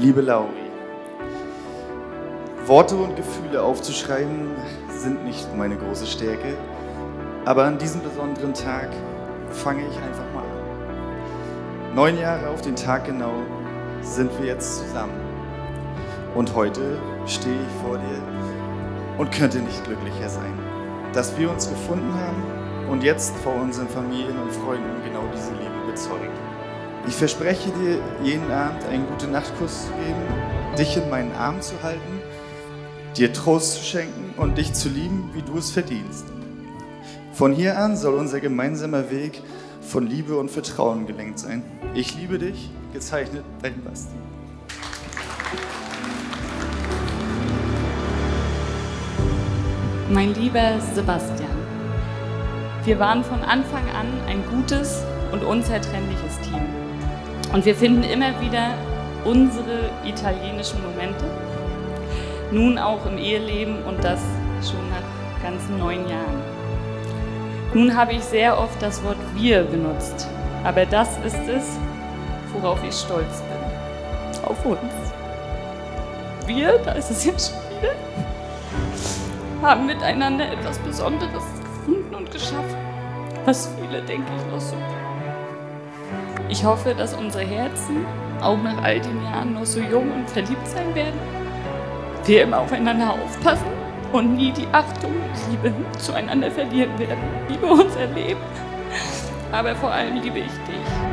Liebe Lauri, Worte und Gefühle aufzuschreiben sind nicht meine große Stärke, aber an diesem besonderen Tag fange ich einfach mal an. Neun Jahre auf den Tag genau sind wir jetzt zusammen. Und heute stehe ich vor dir und könnte nicht glücklicher sein, dass wir uns gefunden haben und jetzt vor unseren Familien und Freunden genau diese Liebe bezeugen. Ich verspreche dir, jeden Abend einen gute Nachtkuss zu geben, dich in meinen Arm zu halten, dir Trost zu schenken und dich zu lieben, wie du es verdienst. Von hier an soll unser gemeinsamer Weg von Liebe und Vertrauen gelenkt sein. Ich liebe dich, gezeichnet dein Basti. Mein lieber Sebastian, wir waren von Anfang an ein gutes und unzertrennliches Team. Und wir finden immer wieder unsere italienischen Momente, nun auch im Eheleben und das schon nach ganzen neun Jahren. Nun habe ich sehr oft das Wort wir benutzt, aber das ist es, worauf ich stolz bin. Auf uns. Wir, da ist es jetzt schon wieder, haben miteinander etwas Besonderes gefunden und geschaffen, was viele, denke ich, noch so ich hoffe, dass unsere Herzen auch nach all den Jahren noch so jung und verliebt sein werden. Wir immer aufeinander aufpassen und nie die Achtung und Liebe zueinander verlieren werden. Liebe unser Leben, aber vor allem liebe ich dich.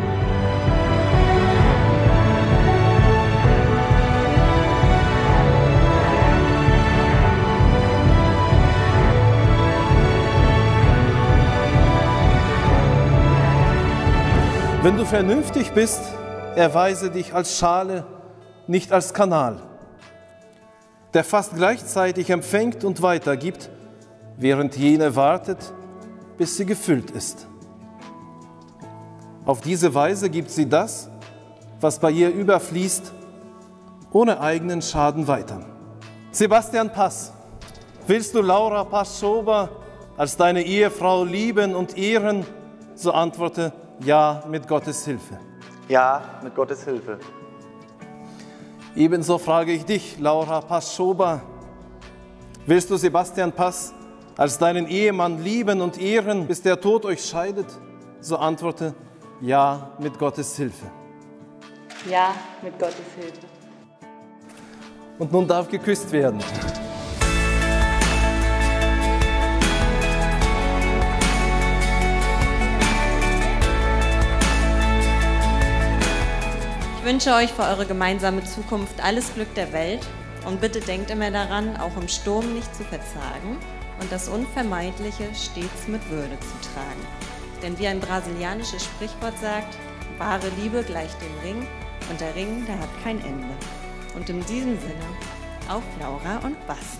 Wenn du vernünftig bist, erweise dich als Schale, nicht als Kanal, der fast gleichzeitig empfängt und weitergibt, während jene wartet, bis sie gefüllt ist. Auf diese Weise gibt sie das, was bei ihr überfließt, ohne eigenen Schaden weiter. Sebastian Pass, willst du Laura Paschober als deine Ehefrau lieben und ehren? So antworte, ja, mit Gottes Hilfe. Ja, mit Gottes Hilfe. Ebenso frage ich dich, Laura Paschoba, willst du Sebastian Pass als deinen Ehemann lieben und ehren, bis der Tod euch scheidet? So antworte, ja, mit Gottes Hilfe. Ja, mit Gottes Hilfe. Und nun darf geküsst werden. Wünsche euch für eure gemeinsame Zukunft alles Glück der Welt und bitte denkt immer daran, auch im Sturm nicht zu verzagen und das Unvermeidliche stets mit Würde zu tragen. Denn wie ein brasilianisches Sprichwort sagt, wahre Liebe gleicht dem Ring und der Ring, der hat kein Ende. Und in diesem Sinne auf Laura und Bast.